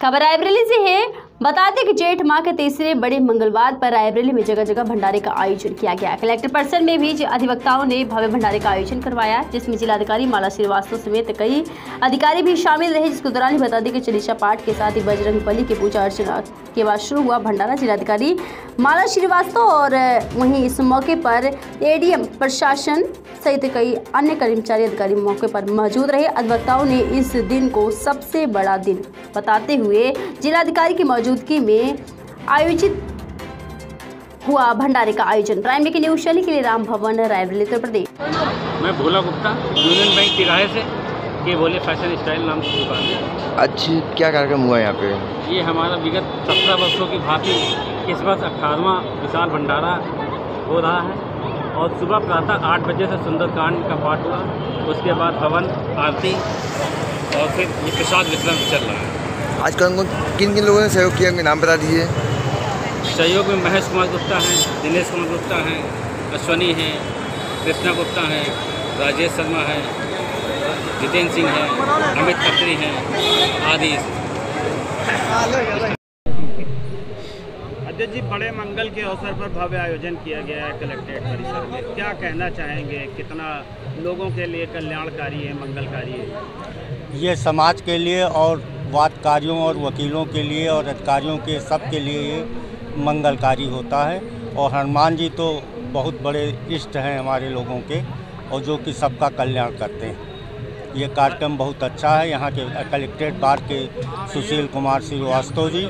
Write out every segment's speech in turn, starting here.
खबर रायबरेली से है। बता दें कि जेठ माह के तीसरे बड़े मंगलवार पर रायबरेली में जगह जगह भंडारे का आयोजन किया गया कलेक्टर परिसर में भी अधिवक्ताओं ने भव्य भंडारे का आयोजन करवाया, जिसमें जिलाधिकारी माला श्रीवास्तव समेत कई अधिकारी भी शामिल रहे, जिसके दौरान ही बता दें कि चलीसा पाठ के साथ ही बजरंग बली की पूजा अर्चना के बाद शुरू हुआ भंडारा। जिलाधिकारी माला श्रीवास्तव और वहीं इस मौके पर एडीएम प्रशासन सहित कई अन्य कर्मचारी अधिकारी मौके पर मौजूद रहे। अधिवक्ताओं ने इस दिन को सबसे बड़ा दिन बताते हुए जिलाधिकारी की मौजूदगी में आयोजित हुआ भंडारे का आयोजन। प्राइमरी की न्यूज़ शैली के लिए राम भवन रायबरेली उत्तर प्रदेश। मैं भोला गुप्ता यूनियन बैंक तिराहे से के बोले फ़ैशन स्टाइल नाम की दुकान है। आज क्या कार्यक्रम हुआ यहाँ पे? ये हमारा विगत सत्रह वर्षों की भांति इस वर्ष अट्ठारहवा विशाल भंडारा हो रहा है और सुबह प्रातः आठ बजे से सुंदरकांड का पाठ हुआ। उसके बाद हवन आरती और फिर ये प्रसाद वितरण चल रहा है। आज कौन कौन किन किन लोगों ने सहयोग किया उनके नाम बता दीजिए। सहयोग में महेश कुमार गुप्ता हैं दिनेश कुमार गुप्ता हैं अश्वनी हैं कृष्णा गुप्ता हैं राजेश शर्मा हैं जितेंद्र सिंह हैं अमित खत्री हैं आदि। अध्यक्ष जी बड़े मंगल के अवसर पर भव्य आयोजन किया गया है कलेक्ट्रेट परिसर में। क्या कहना चाहेंगे? कितना लोगों के लिए कल्याणकारी है मंगलकारी है? ये समाज के लिए और वादकारियों और वकीलों के लिए और अधिकारियों के सब के लिए ये मंगलकारी होता है। और हनुमान जी तो बहुत बड़े इष्ट हैं हमारे लोगों के और जो कि सबका कल्याण करते हैं। ये कार्यक्रम बहुत अच्छा है। यहाँ के कलेक्ट्रेट बार के सुशील कुमार श्रीवास्तव जी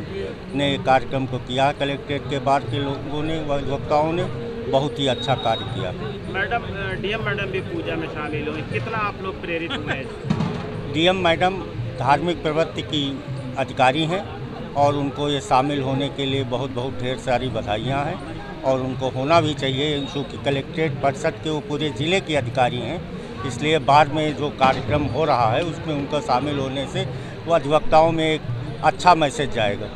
ने कार्यक्रम को किया। कलेक्ट्रेट के बार के लोगों ने वक्ताओं ने बहुत ही अच्छा कार्य किया। मैडम डीएम मैडम भी पूजा में शामिल हुए कितना आप लोग प्रेरित हुए डीएम मैडम धार्मिक प्रवृत्ति की अधिकारी हैं और उनको ये शामिल होने के लिए बहुत बहुत ढेर सारी बधाइयाँ हैं और उनको होना भी चाहिए। चूँकि कलेक्ट्रेट परिषद के वो पूरे ज़िले के अधिकारी हैं, इसलिए बाद में जो कार्यक्रम हो रहा है, उसमें उनका शामिल होने से वो अधिवक्ताओं में एक अच्छा मैसेज जाएगा।